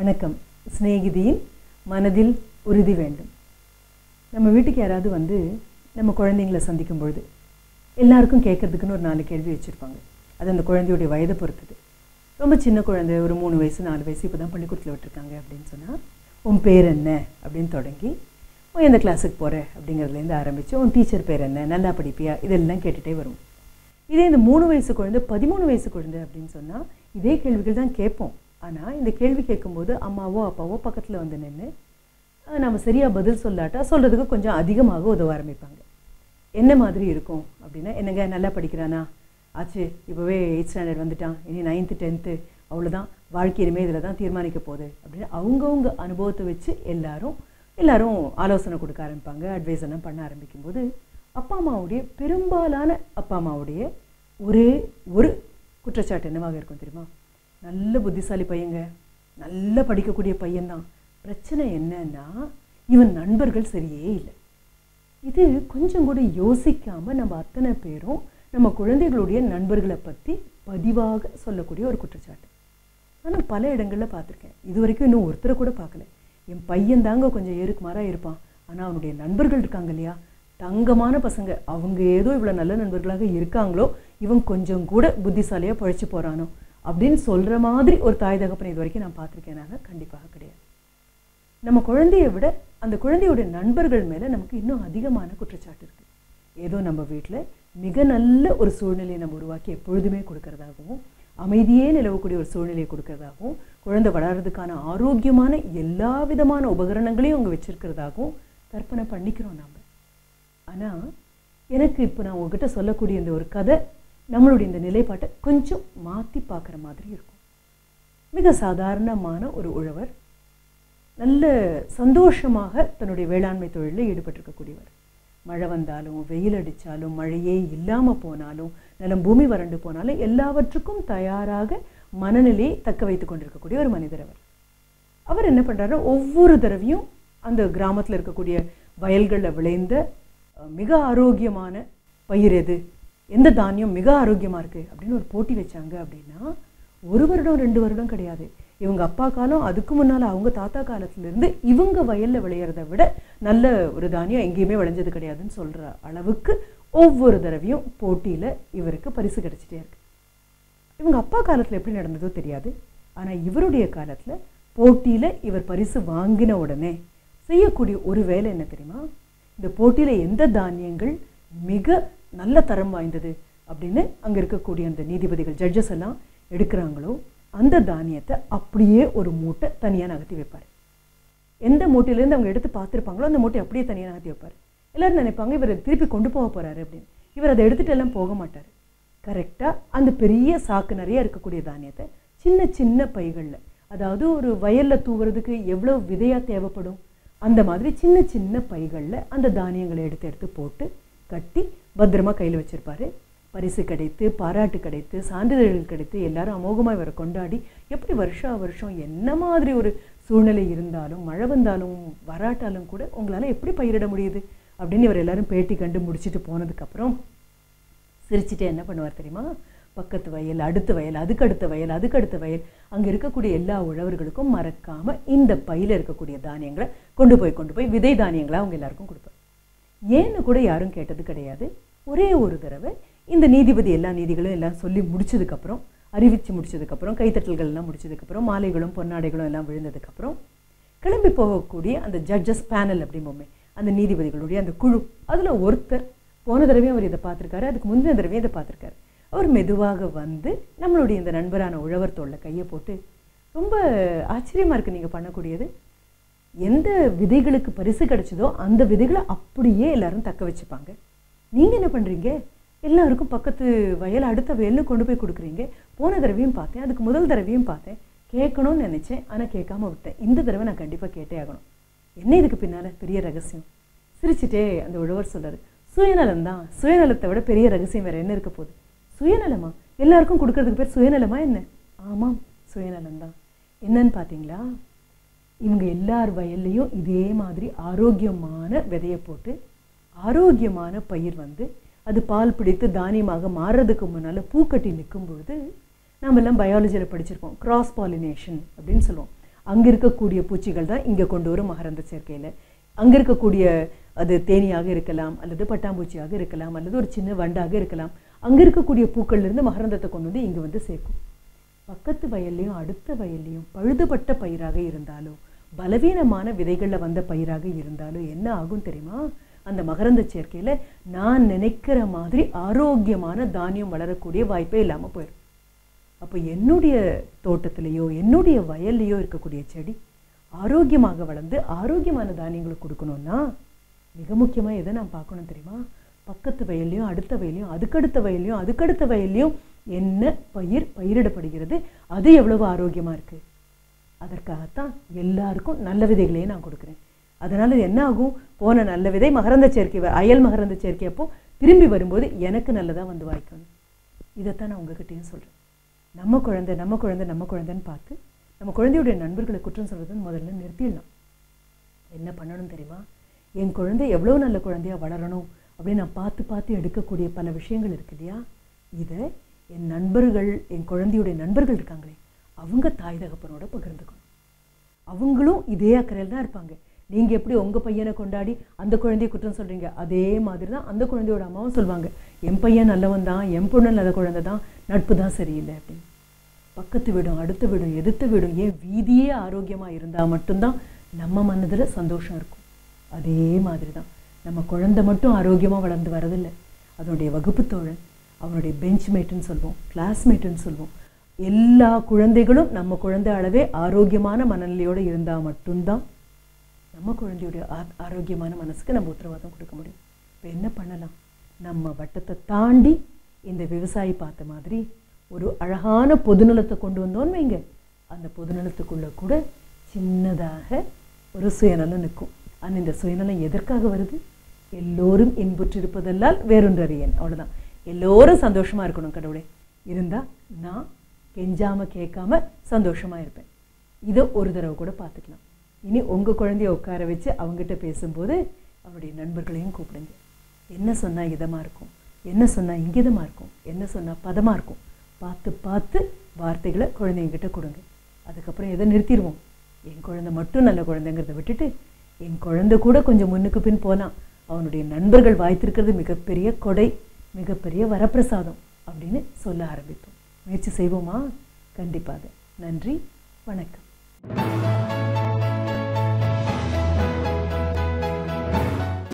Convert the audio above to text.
வணக்கம். சிநேகிதியின் மனதில் உறுதி வேண்டும். நம்ம வீட்டுக்கு யாராவது வந்து நம்ம குழந்தைங்களை சந்திக்கும் பொழுது எல்லாருக்கும் கேட்கறதுக்குன்னு ஒரு நாலு கேள்வி வச்சுருப்பாங்க. அது அந்த குழந்தையுடைய வயதை பொறுத்தது. ரொம்ப சின்ன குழந்தை ஒரு மூணு வயசு நாலு வயசு இப்போ தான் பள்ளிக்கூடத்தில் விட்டுருக்காங்க அப்படின்னு சொன்னால் உன் பேர் என்ன? அப்படின்னு தொடங்கி உன் எந்த கிளாஸுக்கு போகிற அப்படிங்கிறதுலேருந்து ஆரம்பித்து உன் டீச்சர் பேர் என்ன? நல்லா படிப்பியா? இதெல்லாம் கேட்டுகிட்டே வரும். இதே இந்த மூணு வயசு குழந்தை பதிமூணு வயசு குழந்தை அப்படின்னு சொன்னால் இதே கேள்விகள் தான் கேட்போம். ஆனால் இந்த கேள்வி கேட்கும்போது அம்மாவோ அப்பாவோ பக்கத்தில் வந்து நின்று நம்ம சரியாக பதில் சொல்லாட்டா சொல்கிறதுக்கு கொஞ்சம் அதிகமாக உதவ ஆரம்பிப்பாங்க. என்ன மாதிரி இருக்கும்? அப்படின்னா என்னங்க நல்லா படிக்கிறானா? ஆச்சு இப்போவே எயிட் ஸ்டாண்டர்ட் வந்துட்டான். இனி நைன்த்து டென்த்து அவ்வளோதான் வாழ்க்கை இனிமேல் இதில் தான் தீர்மானிக்க போகுது. அப்படின்னு அவங்கவுங்க அனுபவத்தை வச்சு எல்லாரும் எல்லாரும் ஆலோசனை கொடுக்க ஆரம்பிப்பாங்க. அட்வைஸ் எல்லாம் பண்ண ஆரம்பிக்கும்போது அப்பா அம்மாவுடைய பெரும்பாலான அப்பா அம்மாவுடைய ஒரே ஒரு குற்றச்சாட்டு என்னவாக இருக்கும் தெரியுமா? நல்ல புத்திசாலி பையங்க. நல்லா படிக்கக்கூடிய பையன்தான். பிரச்சனை என்னன்னா இவன் நண்பர்கள் சரியே இல்லை. இது கொஞ்சம் கூட யோசிக்காம நம்ம அத்தனை பேரும் நம்ம குழந்தைகளுடைய நண்பர்களை பற்றி பதிவாக சொல்லக்கூடிய ஒரு குற்றச்சாட்டு. ஆனால் பல இடங்களில் பார்த்துருக்கேன். இது வரைக்கும் இன்னும் ஒருத்தரை கூட பார்க்கல. என் பையன் தாங்க கொஞ்சம் ஏறுக்குமாறாக இருப்பான். ஆனால் அவனுடைய நண்பர்கள் இருக்காங்க இல்லையா? தங்கமான பசங்க. அவங்க ஏதோ இவ்வளோ நல்ல நண்பர்களாக இருக்காங்களோ இவன் கொஞ்சம் கூட புத்திசாலியாக பழிச்சு போகிறானோ அப்படின்னு சொல்கிற மாதிரி ஒரு தாய் தகப்பனை இது வரைக்கும் நான் பார்த்துருக்கேனாங்க கண்டிப்பாக கிடையாது. நம்ம குழந்தையை விட அந்த குழந்தையோட நண்பர்கள் மேலே நமக்கு இன்னும் அதிகமான குற்றச்சாட்டு இருக்குது ஏதோ நம்ம வீட்டில் மிக நல்ல ஒரு சூழ்நிலையை நம்ம உருவாக்கி எப்பொழுதுமே கொடுக்கறதாகவும் அமைதியே நிலவக்கூடிய ஒரு சூழ்நிலையை கொடுக்கறதாகவும் குழந்தை வளர்கிறதுக்கான ஆரோக்கியமான எல்லா விதமான உபகரணங்களையும் அவங்க வச்சிருக்கிறதாகவும் கற்பனை பண்ணிக்கிறோம் நாம். ஆனால் எனக்கு இப்போ நான் உங்ககிட்ட சொல்லக்கூடிய இந்த ஒரு கதை நம்மளுடைய இந்த நிலைப்பாட்டை கொஞ்சம் மாற்றி பார்க்குற மாதிரி இருக்கும். மிக சாதாரணமான ஒரு உழவர் நல்ல சந்தோஷமாக தன்னுடைய வேளாண்மை தொழிலில் ஈடுபட்டிருக்கக்கூடியவர். மழை வந்தாலும் வெயில் அடித்தாலும் மழையே இல்லாமல் போனாலும் நிலம் பூமி வறண்டு போனாலும் எல்லாவற்றுக்கும் தயாராக மனநிலையை தக்க வைத்து கொண்டிருக்கக்கூடிய ஒரு மனிதர் அவர். அவர் என்ன பண்ணுறாரு ஒவ்வொரு தடவையும் அந்த கிராமத்தில் இருக்கக்கூடிய வயல்களில் விளைந்த மிக ஆரோக்கியமான பயிர் எது? எந்த தானியம் மிக ஆரோக்கியமாக இருக்குது அப்படின்னு ஒரு போட்டி வச்சாங்க அப்படின்னா ஒரு வருடம் ரெண்டு வருடம் கிடையாது. இவங்க அப்பா காலம் அதுக்கு முன்னால் அவங்க தாத்தா காலத்துலேருந்து இவங்க வயலில் விளையிறத விட நல்ல ஒரு தானியம் எங்கேயுமே விளைஞ்சது கிடையாதுன்னு சொல்கிற அளவுக்கு ஒவ்வொரு தடவையும் போட்டியில் இவருக்கு பரிசு கிடச்சிட்டே இருக்கு. இவங்க அப்பா காலத்தில் எப்படி நடந்ததோ தெரியாது. ஆனால் இவருடைய காலத்தில் போட்டியில் இவர் பரிசு வாங்கின உடனே செய்யக்கூடிய ஒரு வேலை என்ன தெரியுமா? இந்த போட்டியில் எந்த தானியங்கள் மிக நல்ல தரம் வாய்ந்தது அப்படின்னு அங்கே இருக்கக்கூடிய அந்த நீதிபதிகள் ஜட்ஜஸ் எல்லாம் எடுக்கிறாங்களோ அந்த தானியத்தை அப்படியே ஒரு மூட்டை தனியாக நகர்த்தி வைப்பார். எந்த மூட்டையிலேருந்து அவங்க எடுத்து பார்த்துருப்பாங்களோ அந்த மூட்டை அப்படியே தனியாக நகர்த்தி வைப்பார். எல்லோரும் நினைப்பாங்க இவர் திருப்பி கொண்டு போக போகிறாரு அப்படின்னு. இவர் அதை எடுத்துகிட்டு எல்லாம் போக மாட்டார். கரெக்டாக அந்த பெரிய சாக்கு நிறைய இருக்கக்கூடிய தானியத்தை சின்ன சின்ன பைகளில் அதாவது ஒரு வயலில் தூவுறதுக்கு எவ்வளோ விதையாக தேவைப்படும் அந்த மாதிரி சின்ன சின்ன பைகளில் அந்த தானியங்களை எடுத்து எடுத்து போட்டு கட்டி பத்திரமா கையில் வச்சுருப்பாரு. பரிசு கிடைத்து பாராட்டு கிடைத்து சான்றிதழ்கள் கிடைத்து எல்லாரும் அமோகமாக இவரை கொண்டாடி எப்படி வருஷா வருஷம் என்ன மாதிரி ஒரு சூழ்நிலை இருந்தாலும் மழை வந்தாலும் வராட்டாலும் கூட உங்களால் எப்படி பயிரிட முடியுது? அப்படின்னு இவர் எல்லாரும் பேட்டி கண்டு முடிச்சுட்டு போனதுக்கப்புறம் சிரிச்சுட்டு என்ன பண்ணுவார் தெரியுமா? பக்கத்து வயல் அடுத்த வயல் அதுக்கு அடுத்த வயல் அதுக்கு அடுத்த வயல் அங்கே இருக்கக்கூடிய எல்லா உழவர்களுக்கும் மறக்காமல் இந்த பையில் இருக்கக்கூடிய தானியங்களை கொண்டு போய் கொண்டு போய் விதை தானியங்களை அவங்க எல்லாருக்கும் கொடுப்பார். ஏன்னு கூட யாரும் கேட்டது கிடையாது. ஒரே ஒரு தடவை இந்த நீதிபதி எல்லா நீதிகளும் எல்லாம் சொல்லி முடிச்சதுக்கப்புறம் அறிவித்து முடிச்சதுக்கப்புறம் கைத்தட்டல்கள் எல்லாம் முடிச்சதுக்கப்புறம் மாலைகளும் பொன்னாடைகளும் எல்லாம் விழுந்ததுக்கப்புறம் கிளம்பி போகக்கூடிய அந்த ஜட்ஜஸ் பேனல் அப்படிம்போமே அந்த நீதிபதிகளுடைய அந்த குழு அதில் ஒருத்தர் போன தடவையும் அவர் இதை பார்த்துருக்காரு அதுக்கு முந்தின தடவையும் இதை பார்த்துருக்காரு. அவர் மெதுவாக வந்து நம்மளுடைய இந்த நண்பரான உழவர் தோளில் கையை போட்டு ரொம்ப ஆச்சரியமாக இருக்குது நீங்கள் பண்ணக்கூடியது. எந்த விதைகளுக்கு பரிசு கிடைச்சதோ அந்த விதைகளை அப்படியே எல்லாரும் தக்க வச்சுப்பாங்க. நீங்கள் என்ன பண்ணுறீங்க எல்லாருக்கும் பக்கத்து வயல் அடுத்த வயலும் கொண்டு போய் கொடுக்குறீங்க. போன தடவையும் பார்த்தேன் அதுக்கு முதல் தடவையும் பார்த்தேன். கேட்கணும்னு நினச்சேன் ஆனால் கேட்காம விட்டேன். இந்த தடவை நான் கண்டிப்பாக கேட்டே ஆகணும். என்ன இதுக்கு பின்னால்? பெரிய ரகசியம். சிரிச்சிட்டே அந்த உழவர் சொல்கிறார் சுயநலம் தான். சுயநலத்தை விட பெரிய ரகசியம் வேறு என்ன இருக்க போகுது? சுயநலமா? எல்லாருக்கும் கொடுக்கறதுக்கு பேர் சுயநலமா என்ன? ஆமாம் சுயநலம் தான். என்னன்னு பார்த்தீங்களா? இவங்க எல்லார் வயல்லையும் இதே மாதிரி ஆரோக்கியமான விதையை போட்டு ஆரோக்கியமான பயிர் வந்து அது பால் பிடித்து தானியமாக மாறுறதுக்கு முன்னால் பூக்கட்டி நிற்கும் பொழுது நம்மெல்லாம் பயாலஜியில் படிச்சிருக்கோம். கிராஸ் பாலினேஷன் அப்படின்னு சொல்லுவோம். அங்கே இருக்கக்கூடிய பூச்சிகள் தான் இங்கே கொண்டு வரும் மகரந்த சேர்க்கையில். அங்கே இருக்கக்கூடிய அது தேனியாக இருக்கலாம் அல்லது பட்டாம்பூச்சியாக இருக்கலாம் அல்லது ஒரு சின்ன வண்டாக இருக்கலாம். அங்கே இருக்கக்கூடிய பூக்கள்லேருந்து மகரந்தத்தை கொண்டு வந்து இங்கே வந்து சேர்க்கும். பக்கத்து வயல்லையும் அடுத்த வயல்லையும் பழுதுபட்ட பயிராக இருந்தாலும் பலவீனமான விதைகளில் வந்த பயிராக இருந்தாலும் என்ன ஆகும் தெரியுமா? அந்த மகரந்த சேர்க்கையில் நான் நினைக்கிற மாதிரி ஆரோக்கியமான தானியம் வளரக்கூடிய வாய்ப்பே இல்லாமல் போயிடும் அப்போ என்னுடைய தோட்டத்திலேயோ என்னுடைய வயல்லையோ இருக்கக்கூடிய செடி ஆரோக்கியமாக வளர்ந்து ஆரோக்கியமான தானியங்களை கொடுக்கணும்னா மிக முக்கியமாக எதை நான் பார்க்கணும் தெரியுமா? பக்கத்து வயல்லையும் அடுத்த வயல்லையும் அதுக்கடுத்த வயல்லையும் அதுக்கடுத்த வயல்லையும் என்ன பயிர் பயிரிடப்படுகிறது அது எவ்வளவு ஆரோக்கியமாக இருக்குது அதற்காகத்தான் எல்லாருக்கும் நல்ல விதைகளையே நான் கொடுக்குறேன். அதனால் என்ன ஆகும் போன நல்ல விதை மகரந்த சேர்க்கை அயல் மகரந்த சேர்க்கை அப்போ திரும்பி வரும்போது எனக்கு நல்லதாக வந்து வாய்க்கணும். இதைத்தான் நான் உங்ககிட்டயும் சொல்கிறேன் நம்ம குழந்தை நம்ம குழந்தை நம்ம குழந்தைன்னு பார்த்து நம்ம குழந்தையுடைய நண்பர்களை குற்றம் சொல்கிறது முதல்ல நிறுத்திடலாம். என்ன பண்ணணும் தெரியுமா? என் குழந்தை எவ்வளோ நல்ல குழந்தையா வளரணும் அப்படின்னு நான் பார்த்து பார்த்து எடுக்கக்கூடிய பல விஷயங்கள் இருக்கு இல்லையா? இதை என் நண்பர்கள் என் குழந்தையுடைய நண்பர்கள் இருக்காங்களே அவங்க தாய் தகப்பனோட பகிர்ந்துக்கணும். அவங்களும் இதே அக்கறையில் தான் இருப்பாங்க. நீங்கள் எப்படி உங்கள் பையனை கொண்டாடி அந்த குழந்தைய குற்றம் சொல்கிறீங்க அதே மாதிரி தான் அந்த குழந்தையோட அம்மாவும் சொல்லுவாங்க என் பையன் நல்லவன் தான் என் பொண்ணு நல்ல குழந்தை தான் நட்பு தான் சரியில்லை அப்படின்னு. பக்கத்து வீடும் அடுத்த வீடும் எதிர்த்த வீடும் ஏன் வீதியே ஆரோக்கியமாக இருந்தால் மட்டும்தான் நம்ம மனதில் சந்தோஷம் இருக்கும். அதே மாதிரி தான் நம்ம குழந்தை மட்டும் ஆரோக்கியமாக வளர்ந்து வரதில்லை. அதனுடைய வகுப்பு தோழன் அவனுடைய பெஞ்ச் மேட்டுன்னு சொல்லுவோம் கிளாஸ்மேட்டுன்னு சொல்லுவோம் எல்லா குழந்தைகளும் நம்ம குழந்தை அளவே ஆரோக்கியமான மனநிலையோடு இருந்தால் மட்டும்தான் நம்ம குழந்தையுடைய ஆ- ஆரோக்கியமான மனசுக்கு நம்ம உத்தரவாதம் கொடுக்க முடியும். இப்போ என்ன பண்ணலாம்? நம்ம வட்டத்தை தாண்டி இந்த விவசாயி பார்த்த மாதிரி ஒரு அழகான பொதுநலத்தை கொண்டு வந்தோன்னு வைங்க. அந்த பொதுநலத்துக்குள்ளே கூட சின்னதாக ஒரு சுயநலம் நிற்கும். ஆனால் இந்த சுயநலம் எதற்காக வருது? எல்லோரும் இன்புற்றிருப்பதெல்லாம் வேறொன்றறியன். அவ்வளோதான் எல்லோரும் சந்தோஷமாக இருக்கணும் கடவுளே. இருந்தால் நான் கெஞ்சாமல் கேட்காம சந்தோஷமாக இருப்பேன். இதை ஒரு தடவை கூட பார்த்துக்கலாம். இனி உங்கள் குழந்தைய உட்கார வச்சு அவங்ககிட்ட பேசும்போது அவருடைய நண்பர்களையும் கூப்பிடுங்க. என்ன சொன்னால் இதமாக இருக்கும்? என்ன சொன்னால் இங்கிதமாக இருக்கும்? என்ன சொன்னால் பதமாக இருக்கும்? பார்த்து பார்த்து வார்த்தைகளை குழந்தைங்கிட்ட கொடுங்க. அதுக்கப்புறம் எதை நிறுத்திடுவோம்? என் குழந்தை மட்டும் நல்ல குழந்தைங்கிறத விட்டுட்டு என் குழந்தை கூட கொஞ்சம் முன்னுக்கு பின் போகலாம் அவனுடைய நண்பர்கள் வாய்த்திருக்கிறது மிகப்பெரிய கொடை மிகப்பெரிய வரப்பிரசாதம் அப்படின்னு சொல்ல ஆரம்பிப்போம். முயற்சி செய்வோமா? கண்டிப்பாக நன்றி வணக்கம்.